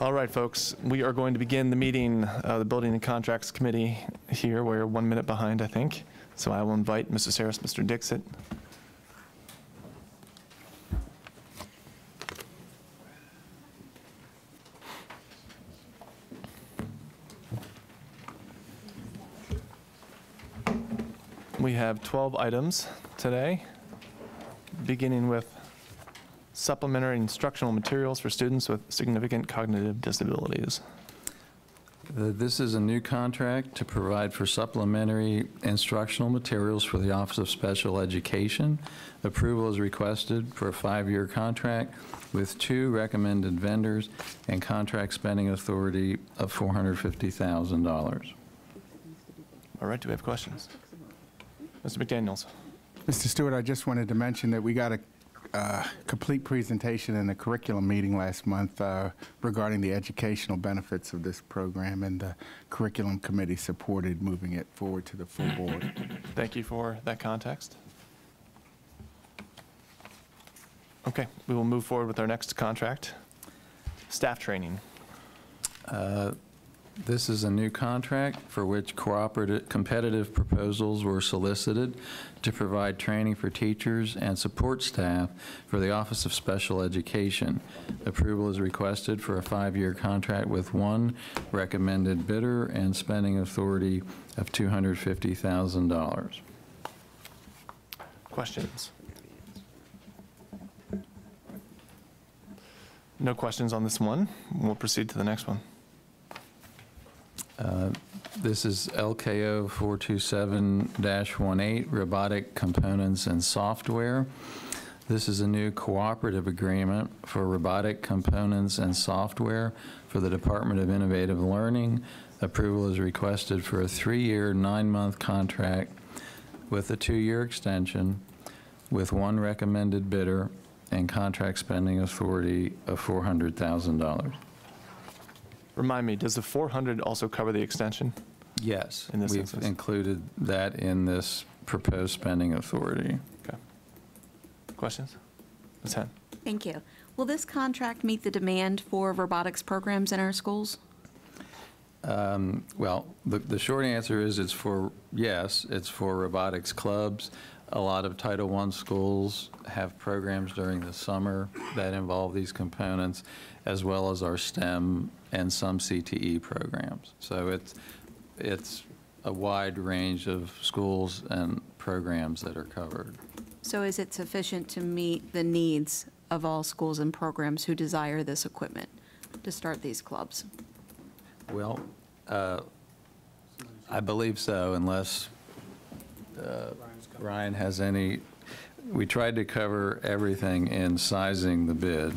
All right, folks, we are going to begin the meeting of the Building and Contracts Committee here. We're one minute behind, I think. So I will invite Mrs. Harris, Mr. Dixit. We have 12 items today, beginning with supplementary instructional materials for students with significant cognitive disabilities. This is a new contract to provide for supplementary instructional materials for the Office of Special Education. Approval is requested for a five-year contract with two recommended vendors and contract spending authority of $450,000. All right, do we have questions? Mr. McDaniels? Mr. Stewart, I just wanted to mention that we got a uh, complete presentation in the curriculum meeting last month uh, regarding the educational benefits of this program, and the curriculum committee supported moving it forward to the full board. Thank you for that context. Okay, we will move forward with our next contract. Staff training. Uh, This is a new contract for which cooperative, competitive proposals were solicited to provide training for teachers and support staff for the Office of Special Education. Approval is requested for a five-year contract with one recommended bidder and spending authority of $250,000. Questions? No questions on this one. We'll proceed to the next one. Uh, This is LKO 427-18, Robotic Components and Software. This is a new cooperative agreement for robotic components and software for the Department of Innovative Learning. Approval is requested for a three-year, nine-month contract with a two-year extension with one recommended bidder and contract spending authority of $400,000. Remind me, does the 400 also cover the extension? Yes, In this we've instance. included that in this proposed spending authority. Okay. Questions? Ms. Henn? Thank you. Will this contract meet the demand for robotics programs in our schools? Um, Well, the, the short answer is it's for, yes, it's for robotics clubs. A lot of Title I schools have programs during the summer that involve these components, as well as our STEM and some CTE programs. So it's, it's a wide range of schools and programs that are covered. So is it sufficient to meet the needs of all schools and programs who desire this equipment to start these clubs? Well, uh, I believe so, unless uh, Ryan has any, we tried to cover everything in sizing the bid.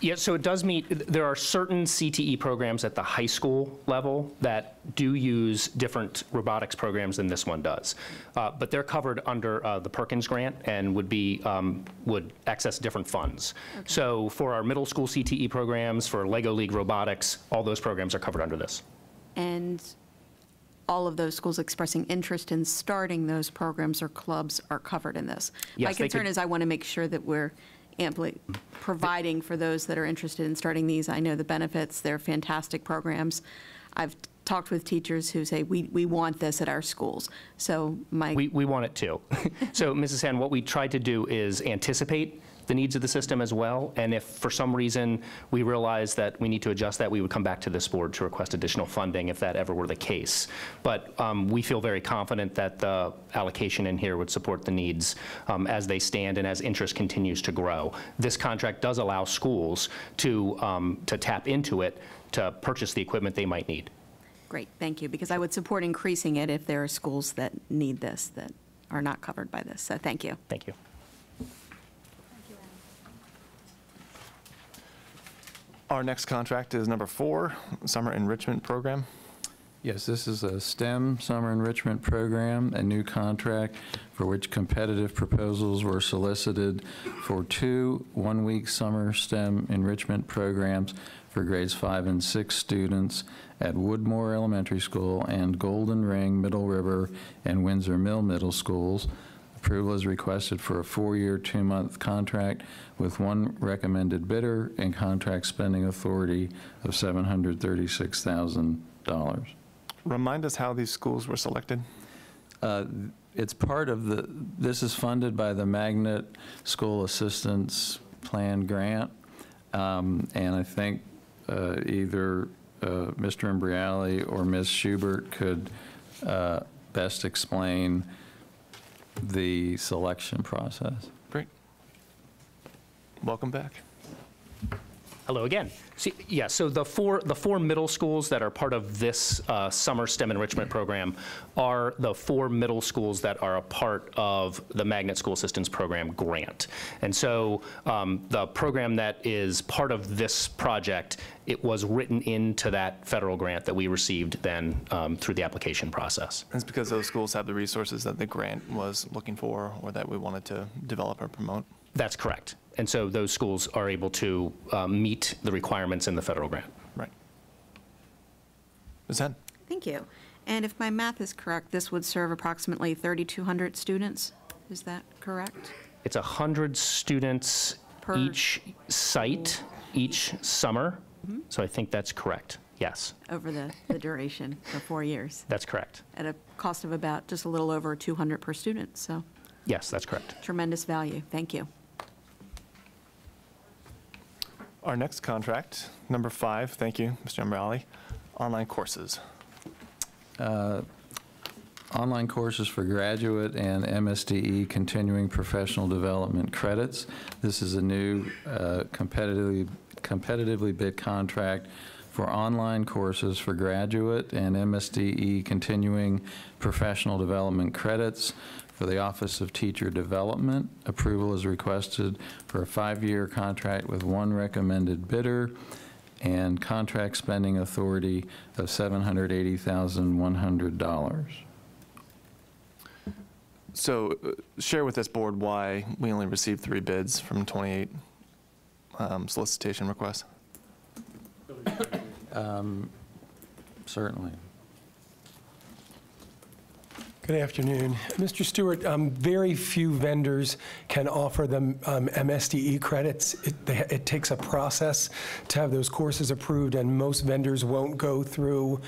Yeah, so it does meet, there are certain CTE programs at the high school level that do use different robotics programs than this one does. Uh, But they're covered under uh, the Perkins grant and would be, um, would access different funds. So for our middle school CTE programs, for Lego League Robotics, all those programs are covered under this. And all of those schools expressing interest in starting those programs or clubs are covered in this? My Yes, they concern is I want to make sure that we're amply providing for those that are interested in starting these. I know the benefits, they're fantastic programs. I've talked with teachers who say, we, we want this at our schools. So my, We, we want it too. So, Mrs. Henn, what we tried to do is anticipate the needs of the system as well, and if for some reason we realize that we need to adjust that, we would come back to this board to request additional funding if that ever were the case. But um, we feel very confident that the allocation in here would support the needs um, as they stand and as interest continues to grow. This contract does allow schools to, um, to tap into it to purchase the equipment they might need. great, thank you, because I would support increasing it if there are schools that need this, that are not covered by this. So thank you. Thank you. Our next contract is number four, Summer Enrichment Program. Yes, this is a STEM Summer Enrichment Program, a new contract for which competitive proposals were solicited for two one-week summer STEM enrichment programs for grades five and six students at Woodmore Elementary School and Golden Ring, Middle River, and Windsor Mill Middle Schools. Approval is requested for a four-year, two-month contract with one recommended bidder and contract spending authority of $736,000. Remind us how these schools were selected? Uh, It's part of the, this is funded by the Magnet School Assistance Plan Grant. Um, And I think uh, either uh, Mr. Imbriali or Ms. Schubert could uh, best explain the selection process. Great. Welcome back. Hello again. See, yeah, so the four, the four middle schools that are part of this uh, summer STEM enrichment program are the four middle schools that are a part of the Magnet School Assistance Program grant. And so um, the program that is part of this project, it was written into that federal grant that we received then um, through the application process. It's because those schools have the resources that the grant was looking for or that we wanted to develop or promote. That's correct. And so those schools are able to um, meet the requirements in the federal grant. Right. Ms. Henn? Thank you. And if my math is correct, this would serve approximately 3,200 students? Is that correct? It's 100 students Per each site, each summer. So I think that's correct. Yes, Over the, the duration of four years, that's correct. at a cost of about just a little over 200 per student, so Yes, that's correct. tremendous value. Thank you. Our next contract, number five, thank you, Mr. Umbrelli, online courses. Online courses for graduate and MSDE continuing professional development credits. This is a new uh, competitively competitively bid contract for online courses for graduate and MSDE continuing professional development credits for the Office of Teacher Development. Approval is requested for a five-year contract with one recommended bidder and contract spending authority of $780,100. So uh, share with this board why we only received three bids from 28 um, solicitation requests. Um, Certainly. Good afternoon. Mr. Stewart, um, very few vendors can offer them um, MSDE credits. It they- it takes a process to have those courses approved, and most vendors won't go through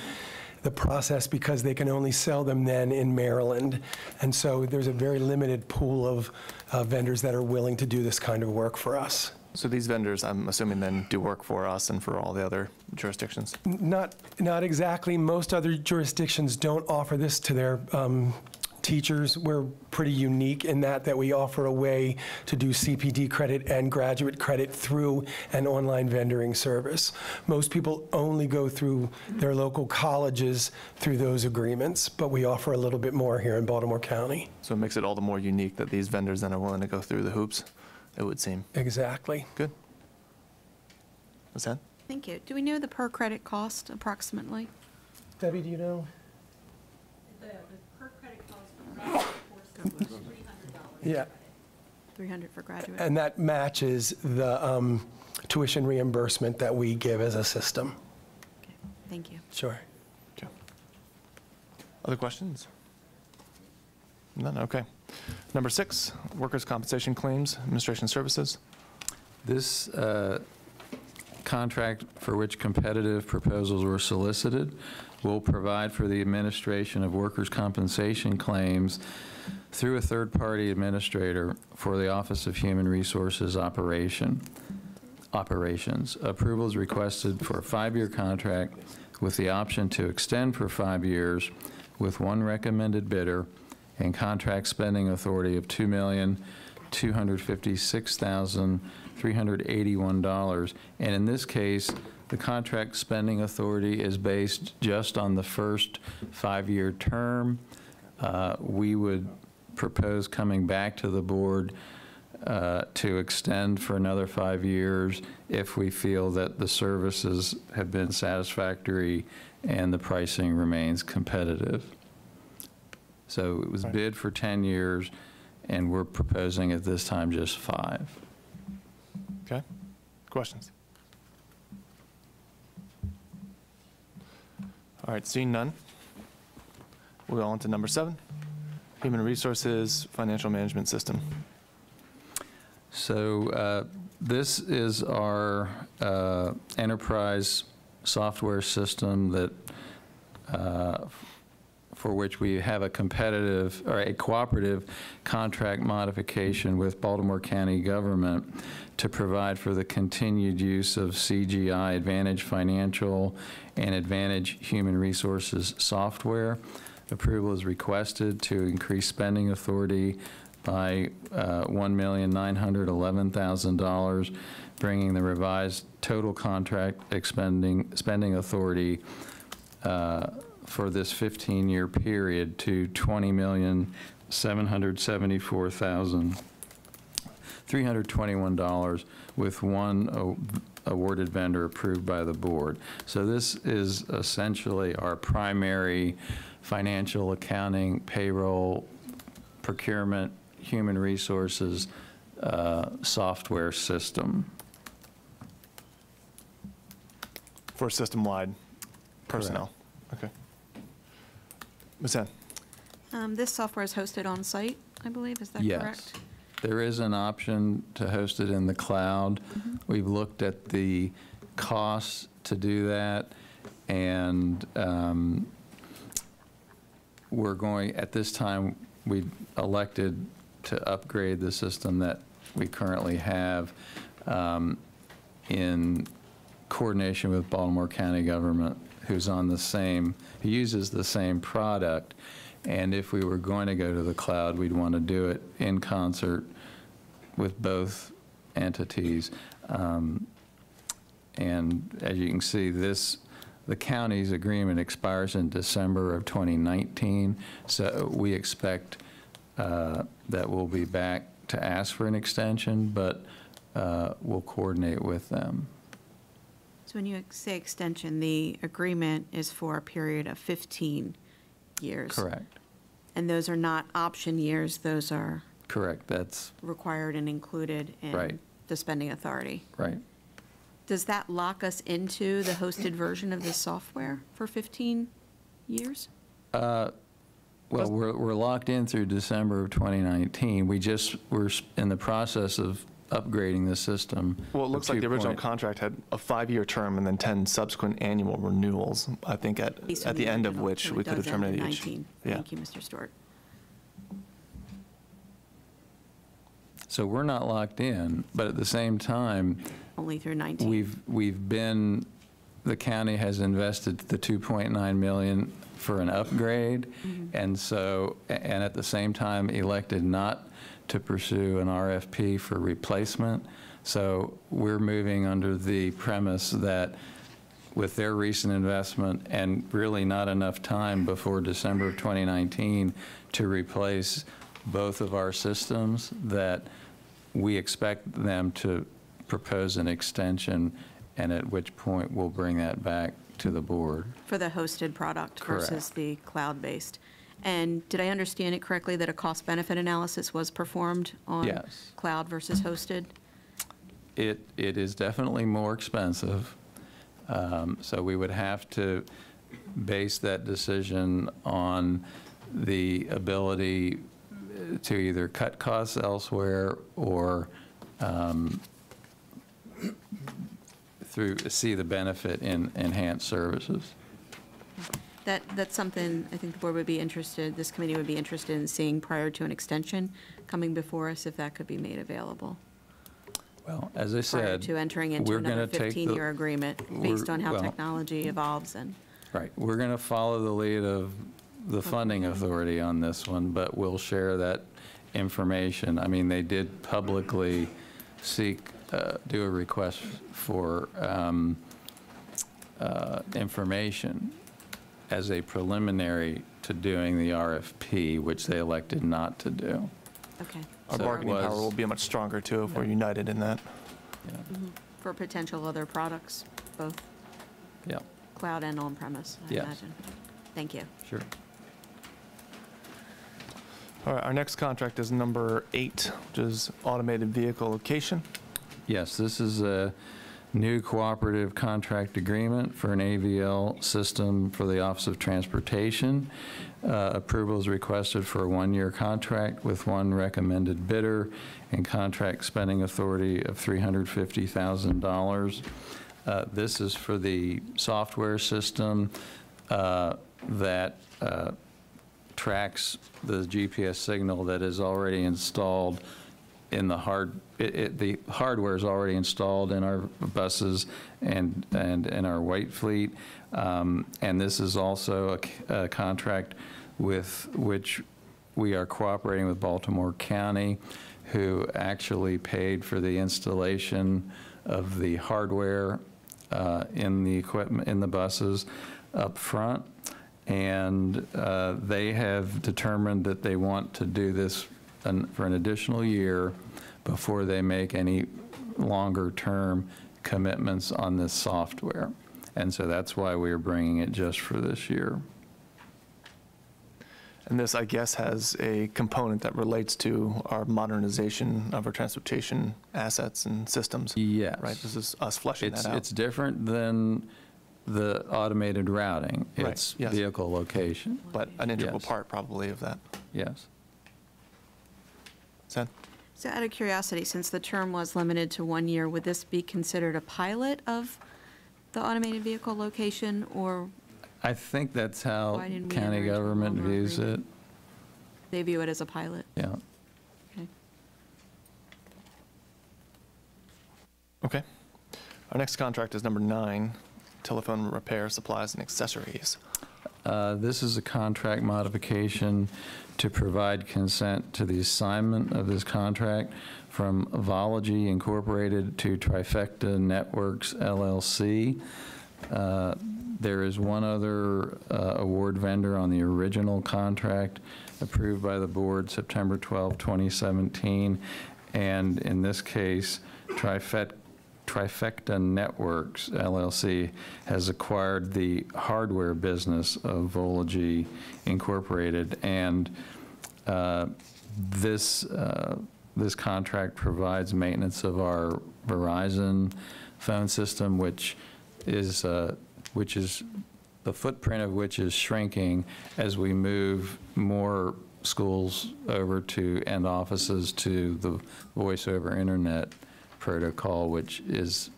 the process because they can only sell them then in Maryland. And so there's a very limited pool of uh, vendors that are willing to do this kind of work for us. So these vendors, I'm assuming then do work for us and for all the other jurisdictions. Not, not exactly. Most other jurisdictions don't offer this to their um, teachers. We're pretty unique in that, that we offer a way to do CPD credit and graduate credit through an online vendoring service. Most people only go through their local colleges through those agreements, but we offer a little bit more here in Baltimore County. So it makes it all the more unique that these vendors then are willing to go through the hoops, it would seem. Exactly. Good. Ms. Henn? Thank you. Do we know the per credit cost approximately? Debbie, do you know? The, the per credit cost for graduate courses was three hundred dollars. Yeah. 300 for graduate? And that matches the um, tuition reimbursement that we give as a system. Okay, Thank you. Sure. Okay. Other questions? None, okay. Number six, workers' compensation claims, administration services. This uh, contract for which competitive proposals were solicited will provide for the administration of workers' compensation claims through a third-party administrator for the Office of Human Resources Operation, operations. Approval is requested for a five-year contract with the option to extend for five years with one recommended bidder and contract spending authority of $2,256,381. And in this case, the contract spending authority is based just on the first five-year term. Uh, We would propose coming back to the board uh, to extend for another five years if we feel that the services have been satisfactory and the pricing remains competitive. So it was Right. bid for 10 years, and we're proposing at this time just five. Okay. Questions? All right, seeing none. We'll go on to number seven. Human Resources Financial Management System. So uh, this is our uh, enterprise software system that, uh, for which we have a competitive, or a cooperative contract modification with Baltimore County government to provide for the continued use of CGI Advantage Financial and Advantage Human Resources software. Approval is requested to increase spending authority by uh, $1,911,000, bringing the revised total contract expending, spending authority uh, for this 15-year period to $20,774,321 with one awarded vendor approved by the board. So this is essentially our primary financial accounting, payroll, procurement, human resources uh, software system. For system-wide personnel. Okay. Ms. Henn? Um, This software is hosted on-site, I believe, is that Yes. correct? There is an option to host it in the cloud. We've looked at the costs to do that, and um, we're going, at this time, we elected to upgrade the system that we currently have um, in coordination with Baltimore County government, who's on the same, who uses the same product. And if we were going to go to the cloud, we'd want to do it in concert with both entities. Um, And as you can see, this, the county's agreement expires in December of 2019, so we expect uh, that we'll be back to ask for an extension, but uh, we'll coordinate with them. When you say extension, the agreement is for a period of 15 years? Correct, And those are not option years, those are correct, that's required and included in Right. the spending authority. right. Does that lock us into the hosted version of the software for 15 years? Uh, Well, we're, we're locked in through December of 2019. We just, we're s- in the process of upgrading the system. Well, it looks like the original contract had a five-year term and then 10 subsequent annual renewals, I think at, Based at on the end of original, which so we it could have end in terminated each. 19. Yeah. Thank you, Mr. Stewart. So we're not locked in, but at the same time, Only through 19. we've, we've been, the county has invested the 2.9 million for an upgrade, mm-hmm. and so, and at the same time elected not to pursue an RFP for replacement. So we're moving under the premise that with their recent investment and really not enough time before December of 2019 to replace both of our systems, that we expect them to propose an extension, and at which point we'll bring that back to the board. For the hosted product versus the cloud-based. And did I understand it correctly that a cost-benefit analysis was performed on Yes. cloud versus hosted? It, it is definitely more expensive, um, so we would have to base that decision on the ability to either cut costs elsewhere or um, through, see the benefit in enhanced services. That, that's something I think the board would be interested, this committee would be interested in seeing prior to an extension coming before us, if that could be made available. Well, as I Prior said. to entering into we're another gonna take the- 15-year agreement, based we're- on how well- technology evolves and. Right, we're going to follow the lead of the funding authority on this one, but we'll share that information. I mean, they did publicly seek, uh, do a request for um, uh, information as a preliminary to doing the RFP, which they elected not to do. Okay. Our So it bargaining power was- will be much stronger, too, if we're united in that. Yeah, mm-hmm. For potential other products, both Yeah, cloud and on-premise, I Yes. imagine. Thank you. sure. All right, our next contract is number eight, which is automated vehicle location. Yes, this is a new cooperative contract agreement for an AVL system for the Office of Transportation. Uh, Approval is requested for a one-year contract with one recommended bidder and contract spending authority of $350,000. Uh, This is for the software system uh, that uh, tracks the GPS signal that is already installed in the hard, it, it, the hardware is already installed in our buses and, and in our white fleet. Um, And this is also a contract with which we are cooperating with Baltimore County, who actually paid for the installation of the hardware uh, in the equipment, in the buses up front. And uh, they have determined that they want to do this an- for an additional year before they make any longer-term commitments on this software. And so that's why we are bringing it just for this year. And this, I guess, has a component that relates to our modernization of our transportation assets and systems. Yes. Right, this is us fleshing It's, that out. it's different than the automated routing. Right, It's yes. vehicle location, But an integral Yes. part probably of that. yes. Seth? So out of curiosity, since the term was limited to one year, would this be considered a pilot of the automated vehicle location, or I think that's how Why didn't we county enter into a government longer views it, agreement? they view it as a pilot? yeah. Okay. Okay. Our next contract is number nine, telephone repair supplies and accessories. Uh, This is a contract modification to provide consent to the assignment of this contract from Vology Incorporated to Trifecta Networks LLC. Uh, There is one other uh, award vendor on the original contract approved by the board September 12, 2017. And in this case, Trifecta Trifecta Networks LLC has acquired the hardware business of Vology Incorporated, and uh, this, uh, this contract provides maintenance of our Verizon phone system, which is, uh, which is, the footprint of which is shrinking as we move more schools over to, and offices to the voice over internet protocol, which is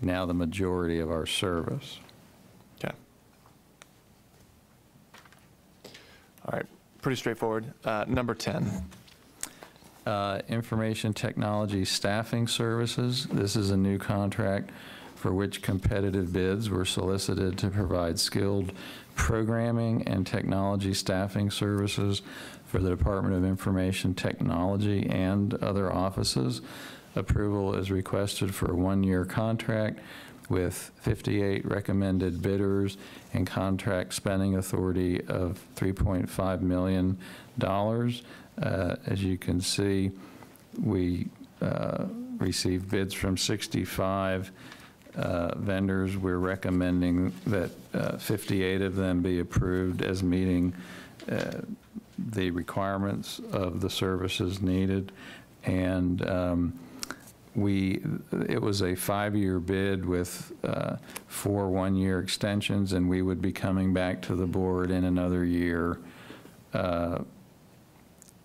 now the majority of our service. Okay. All right, pretty straightforward. Uh, Number 10, Uh, Information Technology Staffing Services, this is a new contract for which competitive bids were solicited to provide skilled programming and technology staffing services for the Department of Information Technology and other offices. Approval is requested for a one-year contract with 58 recommended bidders and contract spending authority of $3.5 million. Uh, As you can see, we uh, received bids from 65 uh, vendors. We're recommending that uh, 58 of them be approved as meeting uh, the requirements of the services needed. And um, we, it was a five-year bid with uh, four one-year extensions, and we would be coming back to the board in another year uh,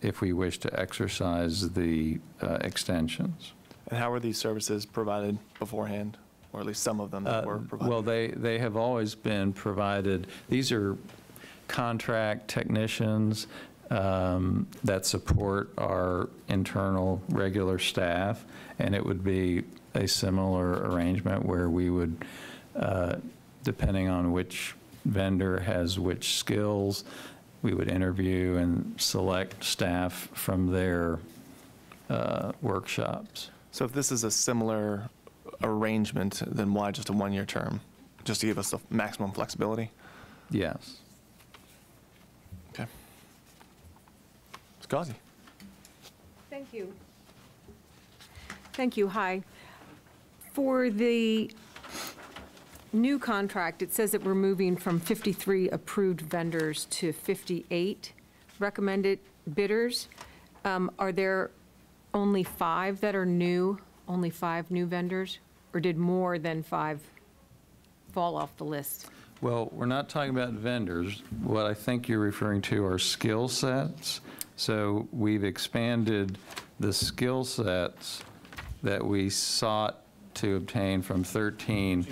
if we wish to exercise the uh, extensions. and how were these services provided beforehand? Or at least some of them that Uh, were provided? Well, they, they have always been provided, these are contract technicians um, that support our internal regular staff, and it would be a similar arrangement where we would, uh, depending on which vendor has which skills, we would interview and select staff from their uh, workshops. So if this is a similar arrangement, then why just a one-year term? Just to give us the maximum flexibility? Yes. Skazi? Thank you. Thank you, hi. For the new contract, it says that we're moving from 53 approved vendors to 58 recommended bidders. Um, Are there only five that are new, only five new vendors? Or did more than five fall off the list? Well, we're not talking about vendors. What I think you're referring to are skill sets. So we've expanded the skill sets that we sought to obtain from 13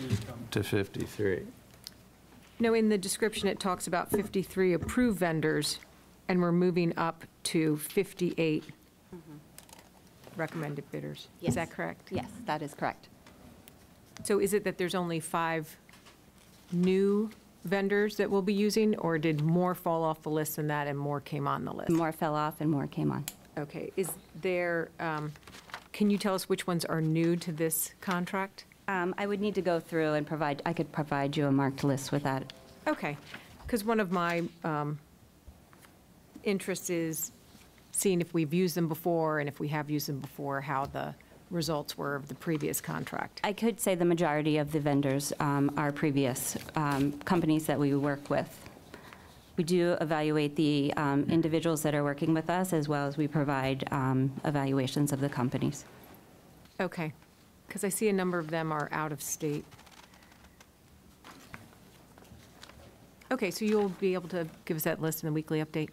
to 53. No, in the description, it talks about 53 approved vendors, and we're moving up to 58 recommended bidders. Is that correct? Yes, that is correct. So is it that there's only five new vendors that we'll be using, or did more fall off the list than that and more came on the list? More fell off and more came on. Okay, is there, um, can you tell us which ones are new to this contract? Um, I would need to go through and provide, I could provide you a marked list with that. Okay, because one of my um, interests is seeing if we've used them before, and if we have used them before, how the results were of the previous contract. I could say the majority of the vendors um, are previous um, companies that we work with. We do evaluate the um, individuals that are working with us, as well as we provide um, evaluations of the companies. Okay, because I see a number of them are out of state. Okay, so you'll be able to give us that list in the weekly update?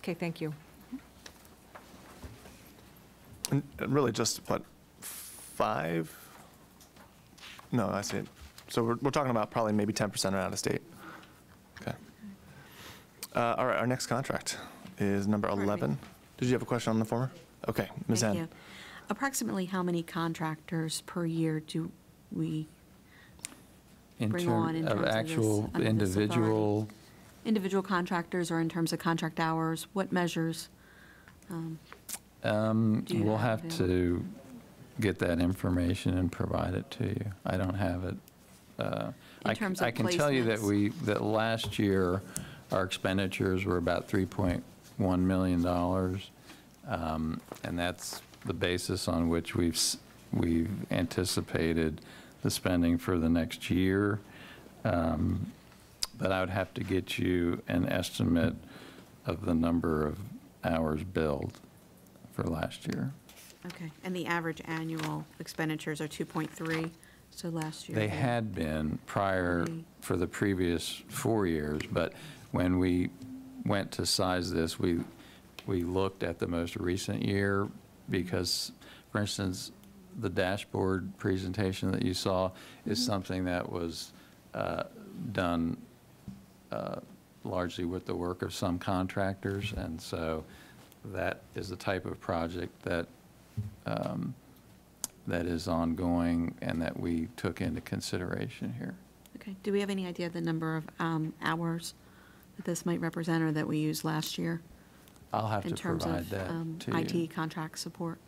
Okay, thank you. And and really just, what, five? No, I see it. So we're, we're talking about probably maybe 10% are out of state. Okay. Uh, All right, our next contract is number 11. Did you have a question on the former? Okay, Ms. Thank Henn. you. Approximately how many contractors per year do we, In Bring on in of terms of this- actual under this individual, individual contractors or in terms of contract hours? What measures? um, Do you we'll have have to get that information and provide it to you. I don't have it. Uh, In I terms of I can tell you that placements. we, that last year, our expenditures were about $3.1 million. um, And that's the basis on which we've, s- we've anticipated the spending for the next year. Um, But I would have to get you an estimate of the number of hours billed for last year. Okay, and the average annual expenditures are 2.3, so last year. They had been prior, for the previous four years, but when we went to size this, we, we looked at the most recent year because, for instance, the dashboard presentation that you saw is something that was uh, done uh, largely with the work of some contractors, and so that is the type of project that um, that is ongoing and that we took into consideration here. Okay, do we have any idea of the number of um, hours that this might represent or that we used last year? I'll have In to terms provide of that um, to you. IT contract support?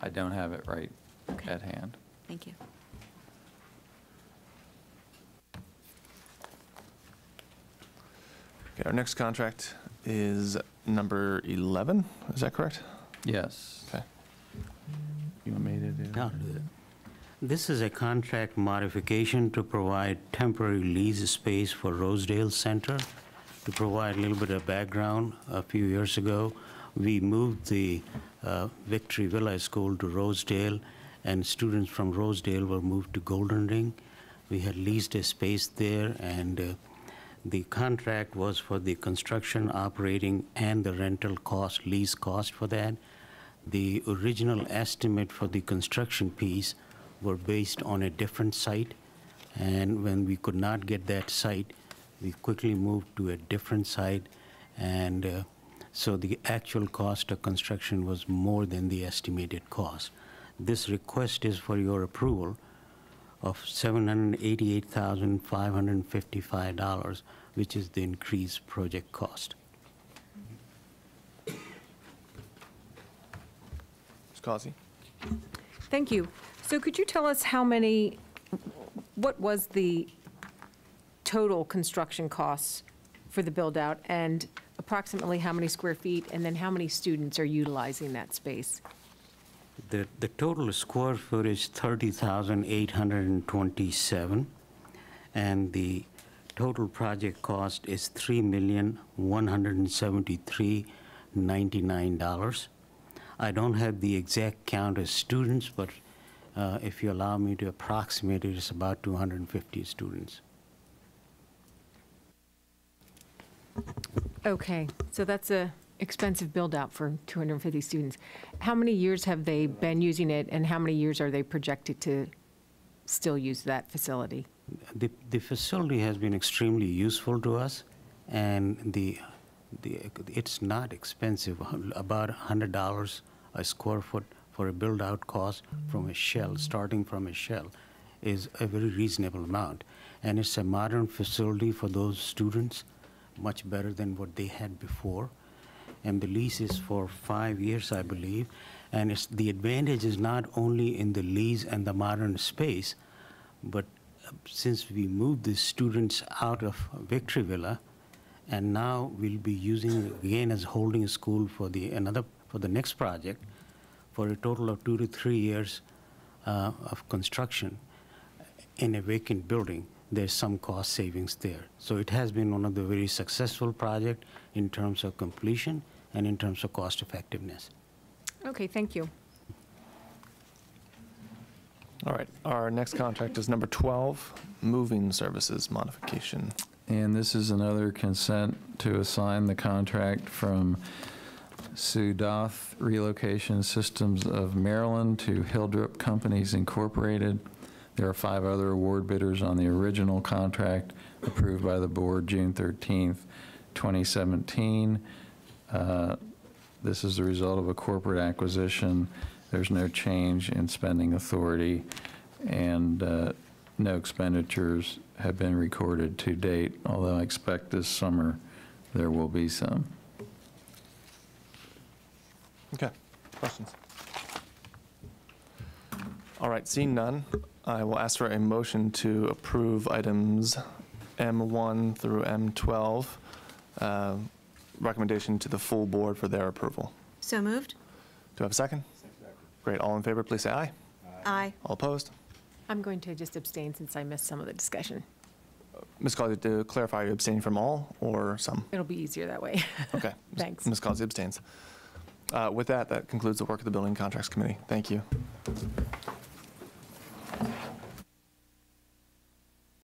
I don't have it right Okay. at hand. Thank you. Okay, our next contract is number 11, is that correct? Yes. Okay. To do? It. This is a contract modification to provide temporary lease space for Rosedale Center. To provide a little bit of background, a few years ago, we moved the uh, Victory Villa School to Rosedale, and students from Rosedale were moved to Golden Ring. We had leased a space there, and uh, the contract was for the construction, operating, and the rental cost, lease cost for that. The original estimate for the construction piece were based on a different site, and when we could not get that site, we quickly moved to a different site, and uh, so the actual cost of construction was more than the estimated cost. This request is for your approval of $788,555, which is the increased project cost. Ms. Causey? Thank you. So could you tell us how many, what was the total construction costs for the build-out, and approximately how many square feet, and then how many students are utilizing that space? The, the total square footage, 30,827, and the total project cost is $3,173,099. I don't have the exact count of students, but Uh, If you allow me to approximate it, it's about 250 students. Okay, so that's a expensive build-out for 250 students. How many years have they been using it, and how many years are they projected to still use that facility? The, the facility has been extremely useful to us, and the, the, it's not expensive, about $100 a square foot for a build-out cost from a shell, starting from a shell, is a very reasonable amount. And it's a modern facility for those students, much better than what they had before. And the lease is for five years, I believe. And it's, the advantage is not only in the lease and the modern space, but since we moved the students out of Victory Villa, and now we'll be using again as holding a school for the another for the next project, for a total of two to three years uh, of construction in a vacant building. There's some cost savings there. So it has been one of the very successful project in terms of completion and in terms of cost effectiveness. Okay, thank you. All right, our next contract is number 12, moving services modification. And this is another consent to assign the contract from Suddath Relocation Systems of Maryland to Hilldrup Companies Incorporated. There are five other award bidders on the original contract approved by the board June 13th, 2017. Uh, This is the result of a corporate acquisition. There's no change in spending authority, and uh, no expenditures have been recorded to date, although I expect this summer there will be some. Okay, questions? All right, seeing none, I will ask for a motion to approve items M1 through M12, uh, recommendation to the full board for their approval. So moved? Do I have a second? Great, all in favor, please say aye. Aye. All opposed? I'm going to just abstain since I missed some of the discussion. Ms. Causey, to clarify, are you abstaining from all or some? It'll be easier that way. Okay. Thanks. Ms. Causey abstains. Uh, With that, that concludes the work of the Building Contracts Committee. Thank you.